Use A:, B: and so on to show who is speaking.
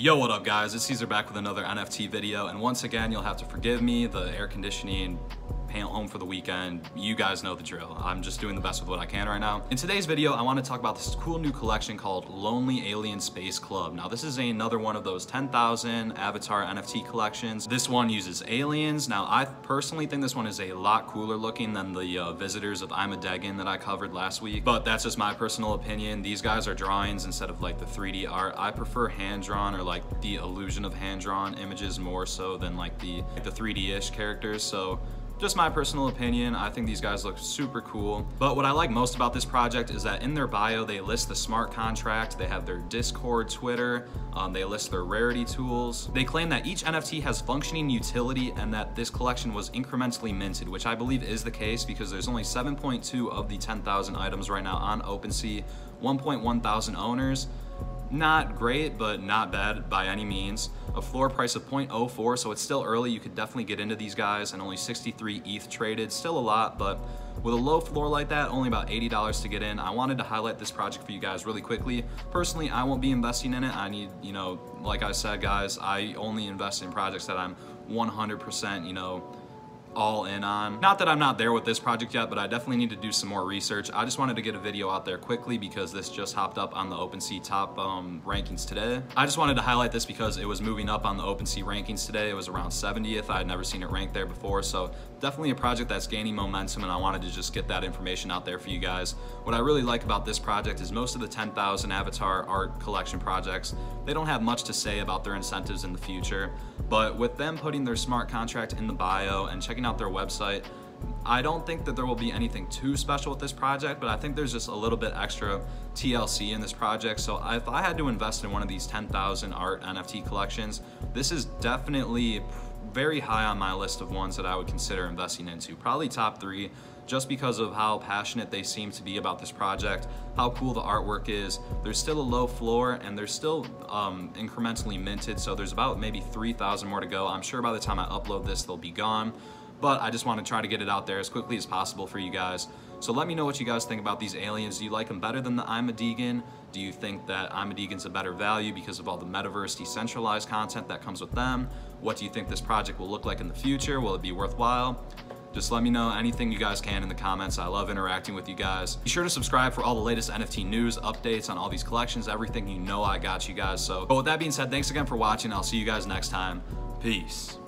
A: Yo, what up guys? It's Cesare back with another NFT video, and once again, you'll have to forgive me, the air conditioning, home for the weekend. You guys know the drill. I'm just doing the best with what I can right now. In today's video, I want to talk about this cool new collection called Lonely Alien Space Club. Now, this is another one of those 10,000 avatar NFT collections. This one uses aliens. Now, I personally think this one is a lot cooler looking than the uh, Visitors of Imma Degen that I covered last week, but that's just my personal opinion. These guys are drawings instead of like the 3D art. I prefer hand-drawn or like the illusion of hand-drawn images more so than like the, like the 3D-ish characters. So just my personal opinion, I think these guys look super cool. But what I like most about this project is that in their bio, they list the smart contract, they have their Discord, Twitter, um, they list their rarity tools. They claim that each NFT has functioning utility and that this collection was incrementally minted, which I believe is the case because there's only 7.2 of the 10,000 items right now on OpenSea, 1.1 thousand owners. Not great, but not bad by any means. A floor price of 0.04, so it's still early. You could definitely get into these guys and only 63 ETH traded. Still a lot, but with a low floor like that, only about $80 to get in. I wanted to highlight this project for you guys really quickly. Personally, I won't be investing in it. I need, you know, like I said, guys, I only invest in projects that I'm 100%, you know, all in on. Not that I'm not there with this project yet, but I definitely need to do some more research. I just wanted to get a video out there quickly because this just hopped up on the OpenSea top um, rankings today. I just wanted to highlight this because it was moving up on the OpenSea rankings today. It was around 70th. I had never seen it ranked there before, so definitely a project that's gaining momentum and I wanted to just get that information out there for you guys. What I really like about this project is most of the 10,000 avatar art collection projects, they don't have much to say about their incentives in the future, but with them putting their smart contract in the bio and checking out their website, I don't think that there will be anything too special with this project, but I think there's just a little bit extra TLC in this project. So if I had to invest in one of these 10,000 art NFT collections, this is definitely very high on my list of ones that I would consider investing into. Probably top three, just because of how passionate they seem to be about this project, how cool the artwork is. There's still a low floor and they're still um, incrementally minted, so there's about maybe 3,000 more to go. I'm sure by the time I upload this, they'll be gone but I just want to try to get it out there as quickly as possible for you guys. So let me know what you guys think about these aliens. Do you like them better than the Imma Degen? Do you think that a Degen's a better value because of all the metaverse decentralized content that comes with them? What do you think this project will look like in the future? Will it be worthwhile? Just let me know anything you guys can in the comments. I love interacting with you guys. Be sure to subscribe for all the latest NFT news, updates on all these collections, everything you know I got you guys. So, but with that being said, thanks again for watching. I'll see you guys next time. Peace.